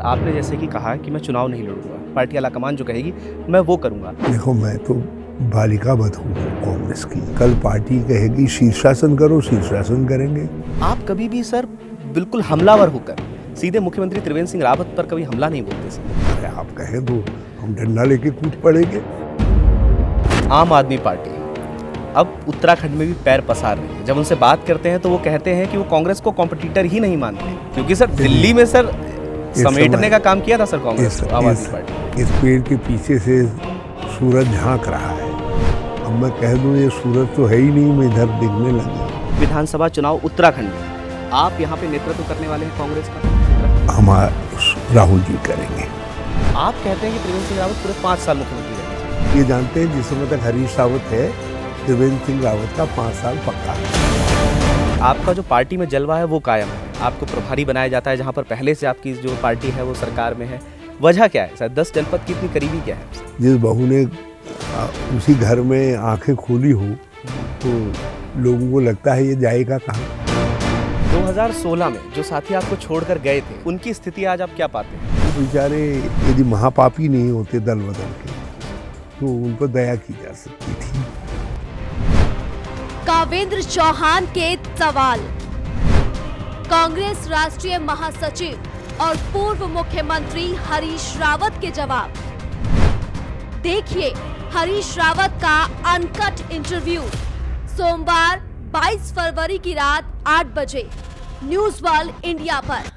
आपने जैसे कि कहा कि मैं चुनाव नहीं लड़ूँगा पार्टी आलाकमान जो कहेगी मैं वो करूँगा। देखो मैं तो बालिका बध हूँ कांग्रेस की। कल पार्टी कहेगी शीर्षासन करो शीर्षासन करेंगे। आप कभी भी सर बिल्कुल हमलावर होकर सीधे मुख्यमंत्री त्रिवेंद्र सिंह रावत पर कभी हमला नहीं बोलते सर। अरे आप कहें तो हम डंडा लेके कूद पड़ेंगे। आम आदमी पार्टी अब उत्तराखंड में भी पैर पसार रही है। जब उनसे बात करते हैं तो वो कहते हैं कि वो कांग्रेस को कॉम्पिटिटर ही नहीं मानते। क्योंकि सर दिल्ली में सर समेटने का काम किया था सर कांग्रेस इस, इस, इस पेड़ के पीछे से सूरज झाँक रहा है। अब मैं कह दूँ ये सूरज तो है ही नहीं मैं इधर दिखने लगा। विधानसभा चुनाव उत्तराखंड में। आप यहाँ पे नेतृत्व करने वाले हैं कांग्रेस का? हमारा राहुल जी करेंगे। आप कहते हैं कि त्रिवेंद्र सिंह रावत पूरे पाँच साल मुख्यमंत्री रहेंगे ये जानते हैं जिस समय तक हरीश रावत है त्रिवेंद्र सिंह रावत का पाँच साल पक्का है। आपका जो पार्टी में जलवा है वो कायम है। आपको प्रभारी बनाया जाता है जहाँ पर पहले से आपकी जो पार्टी है वो सरकार में है। वजह क्या है? सर दस जनपद की इतनी करीबी क्या है? जिस बहू ने उसी घर में आँखें खोली हो तो लोगों को लगता है ये जाएगा कहाँ? 2016 में जो साथी आपको छोड़कर गए थे उनकी स्थिति आज आप क्या पाते हैं? बेचारे यदि महापापी नहीं होते दल बदल के तो उन पर दया की जा सकती थी। कावेंद्र चौहान के सवाल। कांग्रेस राष्ट्रीय महासचिव और पूर्व मुख्यमंत्री हरीश रावत के जवाब। देखिए, हरीश रावत का अनकट इंटरव्यू। सोमवार 22 फरवरी की रात 8 बजे, न्यूज़ वर्ल्ड इंडिया पर।